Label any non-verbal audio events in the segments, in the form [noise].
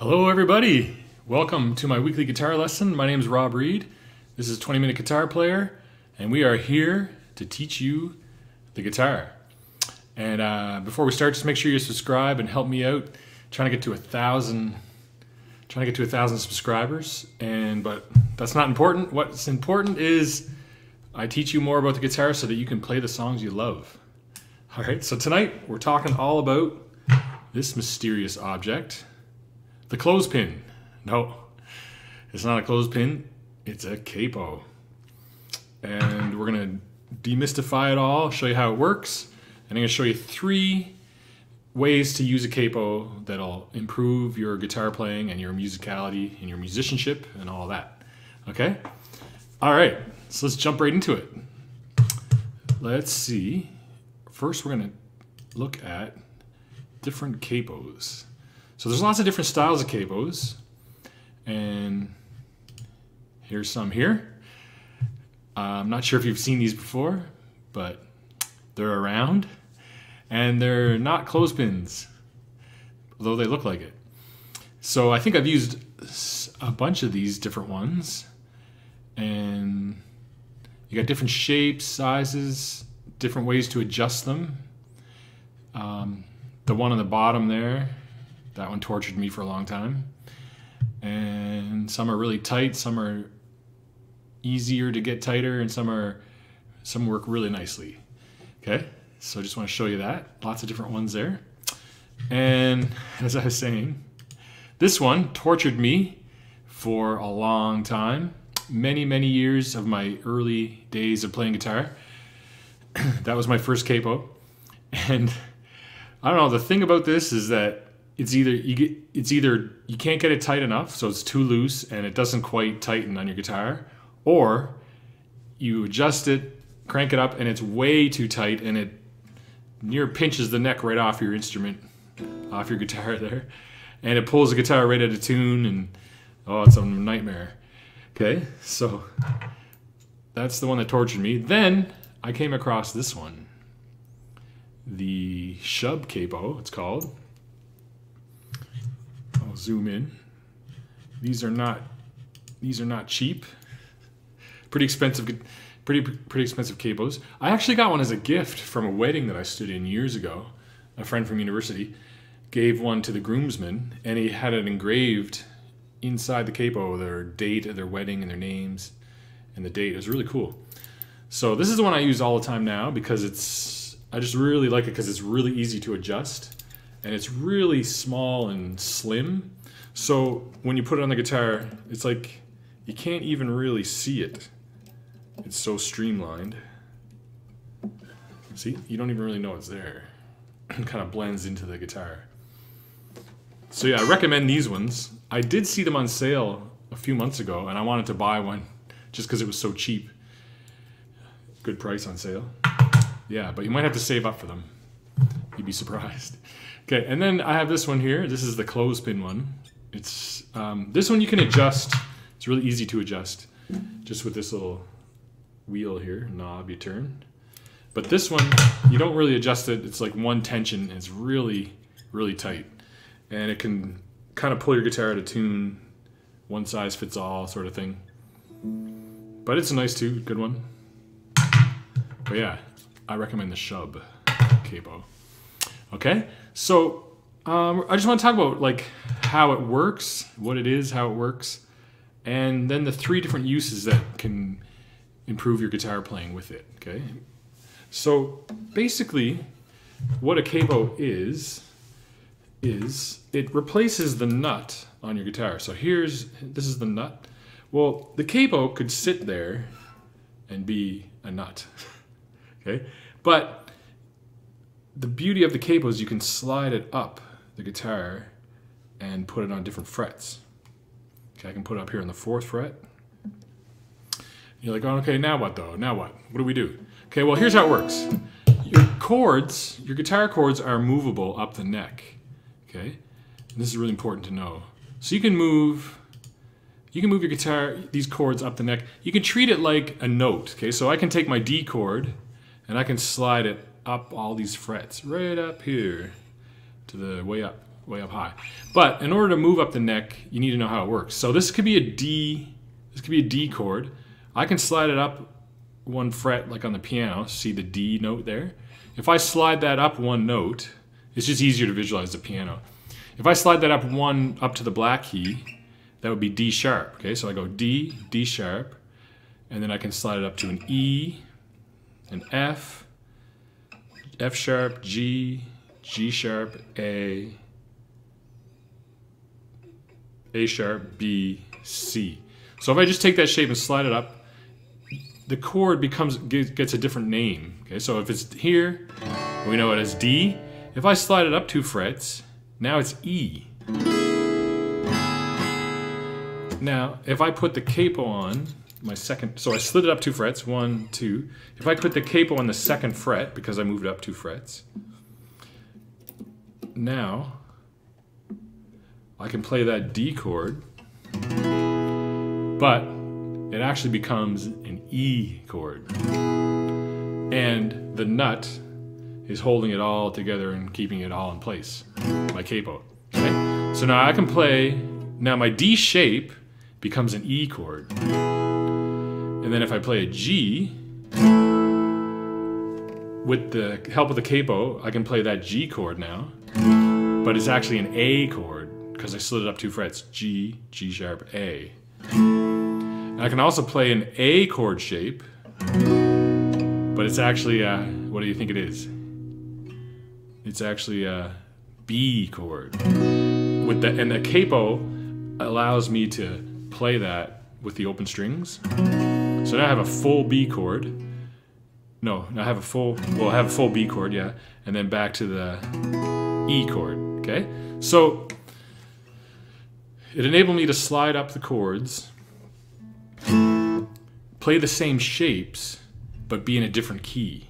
Hello, everybody. Welcome to my weekly guitar lesson. My name is Rob Reed. This is 20 Minute Guitar Player, and we are here to teach you the guitar. And uh, before we start, just make sure you subscribe and help me out. trying to get to a thousand, trying to get to a thousand subscribers. And but that's not important. What's important is I teach you more about the guitar so that you can play the songs you love. All right. So tonight we're talking all about this mysterious object the clothespin. No, it's not a clothespin, it's a capo. And we're going to demystify it all, show you how it works, and I'm going to show you three ways to use a capo that'll improve your guitar playing and your musicality and your musicianship and all that. Okay? All right, so let's jump right into it. Let's see. First, we're going to look at different capos. So there's lots of different styles of capos, and here's some here. Uh, I'm not sure if you've seen these before, but they're around, and they're not clothespins, although they look like it. So I think I've used a bunch of these different ones, and you got different shapes, sizes, different ways to adjust them. Um, the one on the bottom there that one tortured me for a long time. And some are really tight, some are easier to get tighter, and some are some work really nicely. Okay, so I just want to show you that. Lots of different ones there. And [laughs] as I was saying, this one tortured me for a long time. Many, many years of my early days of playing guitar. [clears throat] that was my first capo. And I don't know, the thing about this is that it's either you get it's either you can't get it tight enough, so it's too loose and it doesn't quite tighten on your guitar, or you adjust it, crank it up, and it's way too tight and it near pinches the neck right off your instrument, off your guitar [laughs] there, and it pulls the guitar right out of tune and oh, it's a nightmare. Okay, so that's the one that tortured me. Then I came across this one, the Shubb Capo, it's called zoom in. These are not these are not cheap. Pretty expensive pretty pretty expensive capos. I actually got one as a gift from a wedding that I stood in years ago. A friend from university gave one to the groomsmen and he had it engraved inside the capo their date of their wedding and their names and the date. It was really cool. So this is the one I use all the time now because it's I just really like it because it's really easy to adjust and it's really small and slim. So when you put it on the guitar, it's like you can't even really see it. It's so streamlined. See, you don't even really know it's there. [clears throat] It kind of blends into the guitar. So yeah, I recommend these ones. I did see them on sale a few months ago, and I wanted to buy one just because it was so cheap. Good price on sale. Yeah, but you might have to save up for them. You'd be surprised. [laughs] Okay, and then I have this one here. This is the clothespin one. It's um, this one you can adjust. It's really easy to adjust, just with this little wheel here, knob you turn. But this one, you don't really adjust it. It's like one tension. it's really, really tight, and it can kind of pull your guitar out of tune. One size fits all sort of thing. But it's a nice too, good one. But yeah, I recommend the Shubb capo. Okay, so um, I just want to talk about like how it works, what it is, how it works, and then the three different uses that can improve your guitar playing with it. Okay, so basically, what a capo is is it replaces the nut on your guitar. So here's this is the nut. Well, the capo could sit there and be a nut. [laughs] okay, but the beauty of the capo is you can slide it up the guitar and put it on different frets. Okay, I can put it up here on the fourth fret. You're like, oh, okay, now what though? Now what? What do we do? Okay, well, here's how it works. Your chords, your guitar chords are movable up the neck. Okay, and this is really important to know. So you can move, you can move your guitar, these chords up the neck. You can treat it like a note. Okay, so I can take my D chord and I can slide it up all these frets, right up here to the way up. way up high. But in order to move up the neck, you need to know how it works. So this could be a D, this could be a D chord. I can slide it up one fret like on the piano, see the D note there. If I slide that up one note, it's just easier to visualize the piano. If I slide that up one up to the black key, that would be D sharp. Okay, so I go D, D sharp, and then I can slide it up to an E, an F, F sharp, G, G sharp, A, A sharp, B, C. So if I just take that shape and slide it up, the chord becomes gets a different name. Okay, so if it's here, we know it as D. If I slide it up two frets, now it's E. Now, if I put the capo on my second, so I slid it up two frets, one, two. If I put the capo on the second fret, because I moved up two frets, now I can play that D chord, but it actually becomes an E chord. And the nut is holding it all together and keeping it all in place, my capo. Okay? So now I can play, now my D shape becomes an E chord. And then if I play a G, with the help of the capo, I can play that G chord now, but it's actually an A chord because I slid it up two frets, G, G sharp, A. And I can also play an A chord shape, but it's actually, a, what do you think it is? It's actually a B chord. With the, and the capo allows me to play that with the open strings. So now I have a full B chord. No, I have a full, well, I have a full B chord, yeah, and then back to the E chord, okay? So it enabled me to slide up the chords play the same shapes, but be in a different key.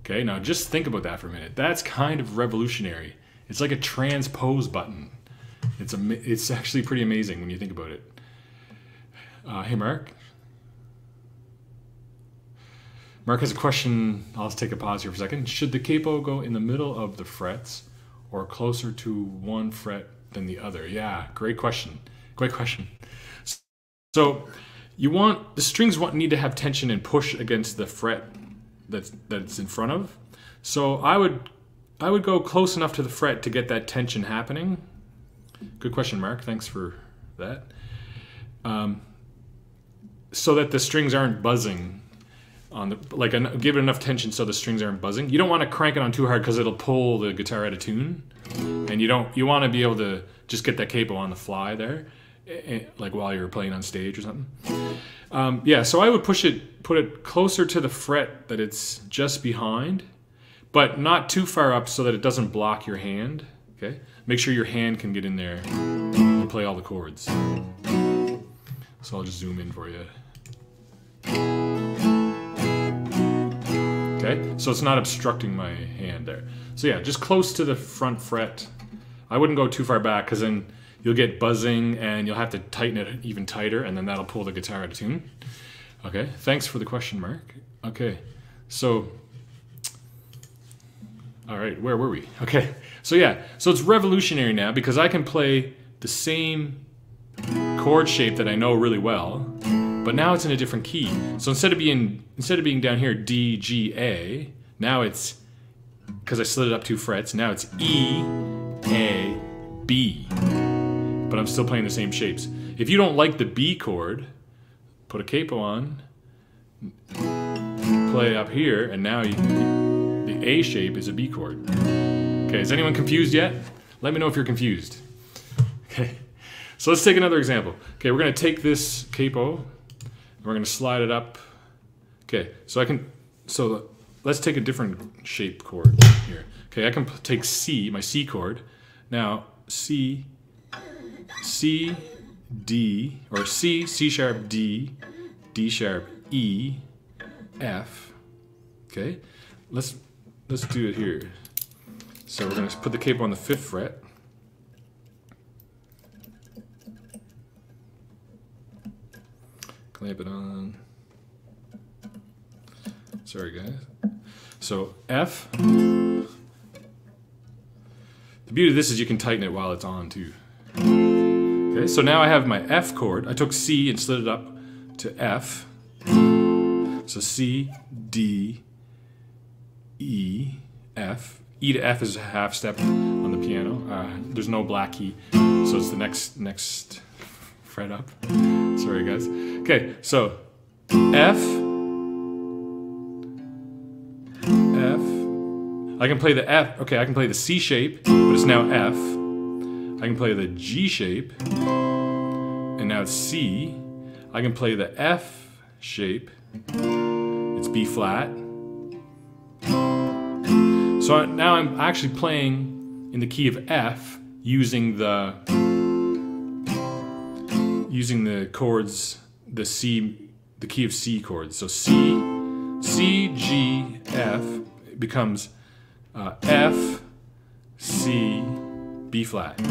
Okay, now just think about that for a minute. That's kind of revolutionary. It's like a transpose button. It's it's actually pretty amazing when you think about it. Uh, hey, Mark. Mark has a question. I'll just take a pause here for a second. Should the capo go in the middle of the frets or closer to one fret than the other? Yeah, great question. Great question. So you want the strings want need to have tension and push against the fret that's that's in front of. So I would I would go close enough to the fret to get that tension happening. Good question, Mark. Thanks for that. Um, so that the strings aren't buzzing on the like give it enough tension so the strings aren't buzzing. You don't want to crank it on too hard because it'll pull the guitar out of tune, and you don't you want to be able to just get that capo on the fly there. Eh, like while you're playing on stage or something. Um, yeah, so I would push it, put it closer to the fret that it's just behind, but not too far up so that it doesn't block your hand. Okay, make sure your hand can get in there and play all the chords. So I'll just zoom in for you. Okay, so it's not obstructing my hand there. So yeah, just close to the front fret. I wouldn't go too far back because then you'll get buzzing and you'll have to tighten it even tighter and then that'll pull the guitar out of tune. Okay, thanks for the question, Mark. Okay, so, all right, where were we? [laughs] Okay, so yeah, so it's revolutionary now because I can play the same chord shape that I know really well, but now it's in a different key. So instead of being instead of being down here D G A, now it's because I slid it up two frets. Now it's E A B but I'm still playing the same shapes. If you don't like the B chord, put a capo on, play up here, and now you, the A shape is a B chord. Okay, is anyone confused yet? Let me know if you're confused. [laughs] Okay, so let's take another example. Okay, we're gonna take this capo, we're gonna slide it up. Okay, so I can, so let's take a different shape chord here. Okay, I can take C, my C chord. Now, C C, D, or C, C sharp, D, D sharp, E, F. Okay, let's let's do it here. So we're gonna put the capo on the fifth fret. Clamp it on. Sorry guys. So F, the beauty of this is you can tighten it while it's on too. Okay, so now I have my F chord. I took C and slid it up to F. So C, D, E, F. E to F is a half step on the piano. Uh, there's no black key, so it's the next next fret up. Sorry, guys. Okay, so F, F. I can play the F. Okay, I can play the C shape, but it's now F. I can play the G shape, and now it's C. I can play the F shape. It's B flat. So now I'm actually playing in the key of F using the using the chords, the C, the key of C chords. So C, C, G, F becomes uh, F, C, B flat. F.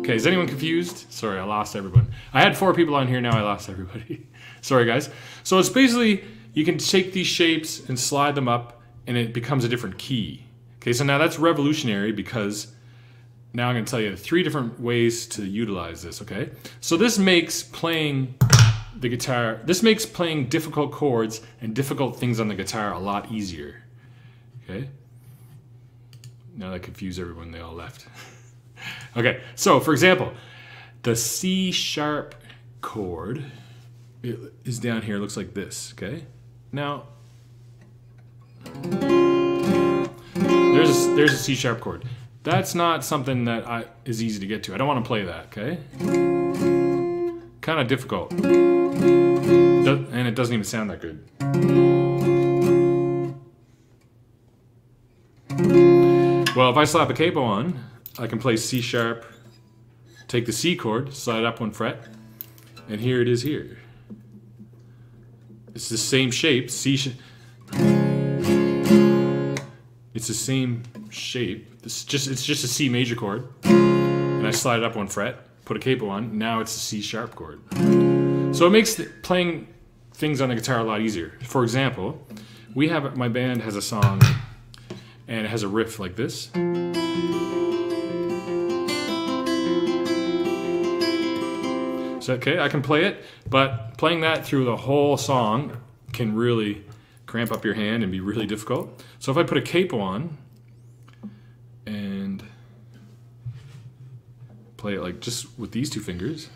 Okay, is anyone confused? Sorry, I lost everyone. I had four people on here, now I lost everybody. [laughs] Sorry, guys. So it's basically, you can take these shapes and slide them up and it becomes a different key. Okay, so now that's revolutionary because now I'm going to tell you three different ways to utilize this, okay? So this makes playing the guitar, this makes playing difficult chords and difficult things on the guitar a lot easier, okay? Now that confused everyone, they all left. [laughs] okay, so for example, the C sharp chord is down here, looks like this, okay? Now, there's a, there's a C sharp chord. That's not something that I, is easy to get to. I don't want to play that, okay? Kind of difficult. and it doesn't even sound that good. Well, if I slap a capo on, I can play C sharp, take the C chord, slide up one fret, and here it is here. It's the same shape, C sh it's the same shape. It's just it's just a C major chord, and I slide it up one fret, put a capo on. Now it's a C sharp chord. So it makes playing things on the guitar a lot easier. For example, we have my band has a song, and it has a riff like this. So okay, I can play it, but playing that through the whole song can really cramp up your hand and be really difficult. So if I put a capo on and play it like just with these two fingers.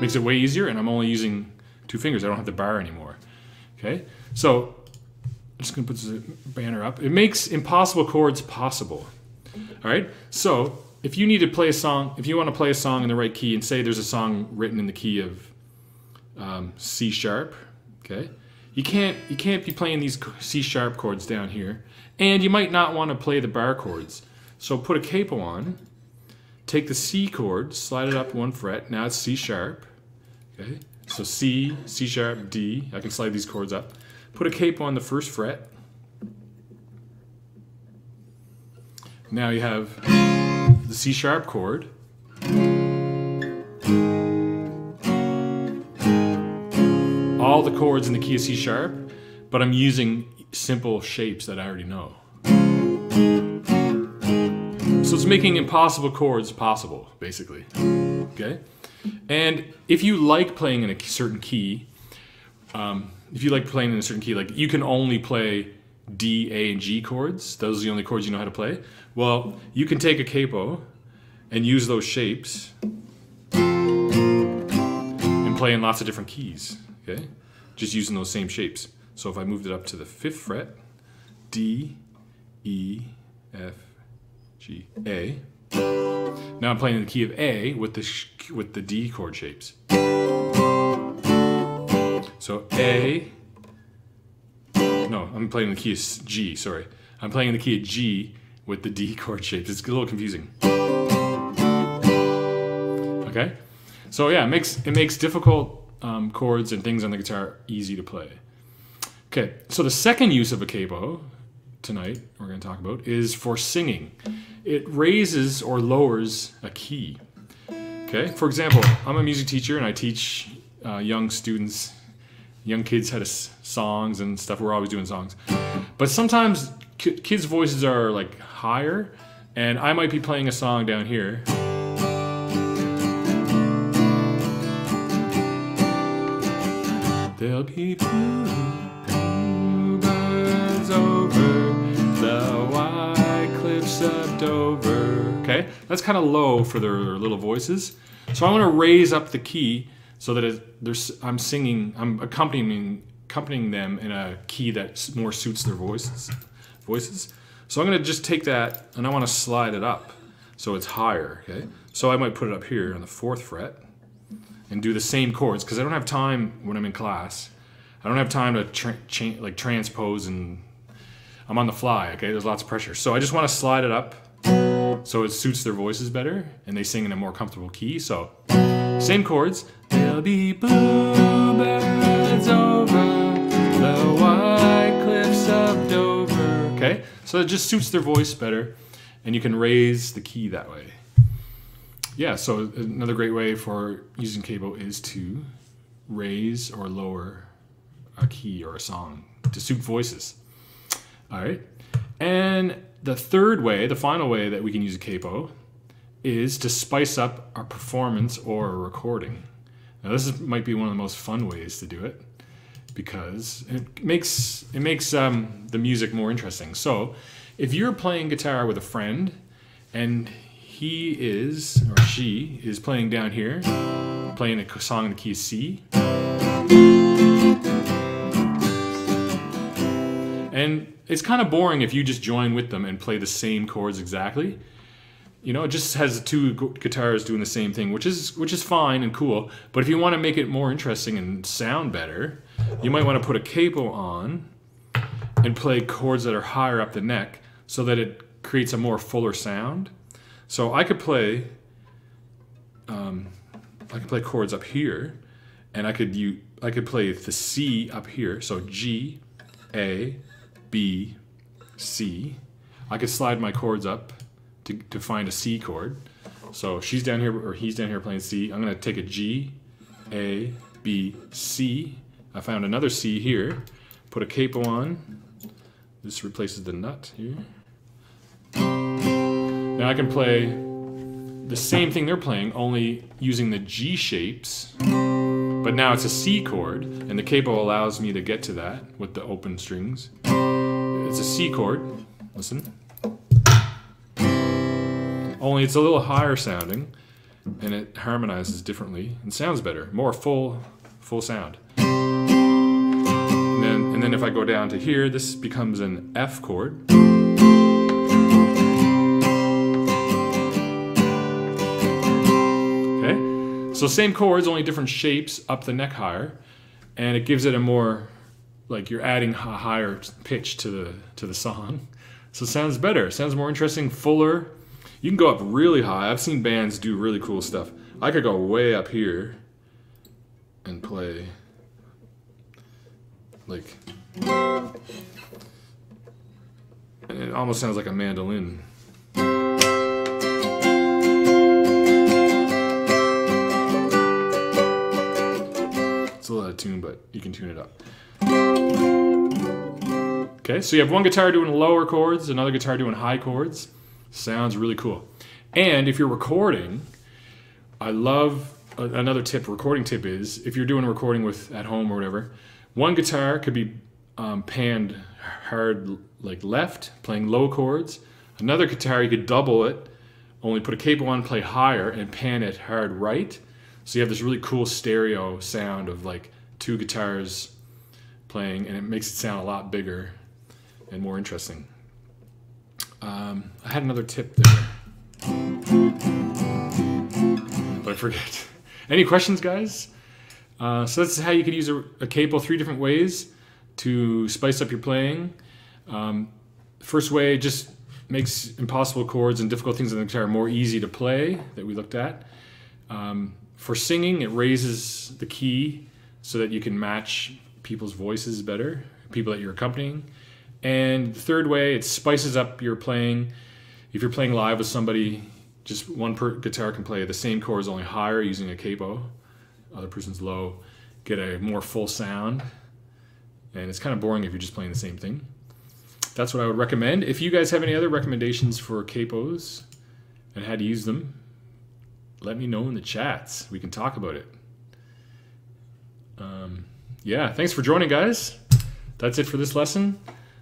Makes it way easier and I'm only using two fingers. I don't have the bar anymore. Okay, so I'm just gonna put this banner up. It makes impossible chords possible. All right. So if you need to play a song, if you want to play a song in the right key, and say there's a song written in the key of um, C sharp, okay, you can't you can't be playing these C sharp chords down here, and you might not want to play the bar chords. So put a capo on, take the C chord, slide it up one fret. Now it's C sharp. Okay. So C, C sharp, D. I can slide these chords up. Put a capo on the first fret. Now you have the C sharp chord. All the chords in the key of C sharp, but I'm using simple shapes that I already know. So it's making impossible chords possible, basically. Okay? And if you like playing in a certain key, um, if you like playing in a certain key, like you can only play D, A, and G chords. Those are the only chords you know how to play. Well, you can take a capo and use those shapes and play in lots of different keys, okay? Just using those same shapes. So if I moved it up to the fifth fret, D, E, F, G, A. Now I'm playing in the key of A with the with the D chord shapes. So A, no, I'm playing the key of G, sorry. I'm playing in the key of G with the D [laughs] chord shapes. It's a little confusing. Okay? So yeah, it makes, it makes difficult um, chords and things on the guitar easy to play. Okay, so the second use of a capo tonight we're going to talk about is for singing. It raises or lowers a key. Okay, for example, I'm a music teacher and I teach uh, young students, young kids had songs and stuff. We're always doing songs, but sometimes ki- kids' voices are like higher, and I might be playing a song down here. There'll be bluebirds over the cliffs of Dover. Okay, that's kind of low for their little voices. So I want to raise up the key so that there's, I'm singing, I'm accompanying accompanying them in a key that more suits their voices. Voices. So I'm going to just take that and I want to slide it up so it's higher. Okay, so I might put it up here on the fourth fret and do the same chords because I don't have time when I'm in class. I don't have time to tra- like transpose and I'm on the fly. Okay, there's lots of pressure, so I just want to slide it up so it suits their voices better and they sing in a more comfortable key. So same chords. There'll be bluebirds over the cliffs of Dover. Okay, so it just suits their voice better, and you can raise the key that way yeah, so another great way for using capo is to raise or lower a key or a song to suit voices. All right. And the third way, the final way that we can use a capo is to spice up our performance or a recording. Now this is, might be one of the most fun ways to do it because it makes it makes um, the music more interesting. So, if you're playing guitar with a friend and he is or she is playing down here, playing a song in the key of C, and it's kind of boring if you just join with them and play the same chords exactly. You know, it just has two guitars doing the same thing, which is which is fine and cool. But if you want to make it more interesting and sound better, you might want to put a capo on and play chords that are higher up the neck so that it creates a more fuller sound. So I could play, um, I could play chords up here, and I could you I could play the C up here. So G, A, B, C. I could slide my chords up to, to find a C chord. So she's down here or he's down here playing C. I'm gonna take a G, A, B, C. I found another C here. Put a capo on. This replaces the nut here. Now I can play the same thing they're playing, only using the G shapes. But now it's a C chord, and the capo allows me to get to that with the open strings. It's a C chord. Listen. Only it's a little higher sounding, and it harmonizes differently and sounds better, more full, full sound. And then, and then if I go down to here, this becomes an F chord. Okay, so same chords, only different shapes up the neck higher, and it gives it a more like you're adding a higher pitch to the to the song. So it sounds better, sounds more interesting, fuller. You can go up really high. I've seen bands do really cool stuff. I could go way up here and play like and it almost sounds like a mandolin. It's a little out of tune, but you can tune it up. Okay, so you have one guitar doing lower chords, another guitar doing high chords. Sounds really cool. And if you're recording, I love another tip. Recording tip is if you're doing a recording with at home or whatever, one guitar could be um, panned hard like left, playing low chords. Another guitar you could double it, only put a capo on, play higher, and pan it hard right. So you have this really cool stereo sound of like two guitars playing, and it makes it sound a lot bigger and more interesting. Um, I had another tip there, but I forget. [laughs] Any questions, guys? Uh, so that's how you could use a, a capo three different ways to spice up your playing. Um, first way just makes impossible chords and difficult things on the guitar more easy to play that we looked at. Um, for singing, it raises the key so that you can match people's voices better, people that you're accompanying. And the third way, it spices up your playing. If you're playing live with somebody, just one per guitar can play the same chords only higher using a capo. Other person's low, get a more full sound. And it's kind of boring if you're just playing the same thing. That's what I would recommend. If you guys have any other recommendations for capos and how to use them, let me know in the chats. We can talk about it. Um, yeah, thanks for joining, guys. That's it for this lesson.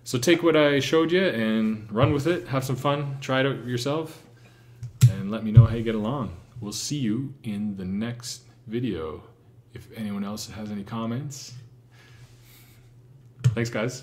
So take what I showed you and run with it. Have some fun. Try it out yourself. And let me know how you get along. We'll see you in the next video. If anyone else has any comments. Thanks, guys.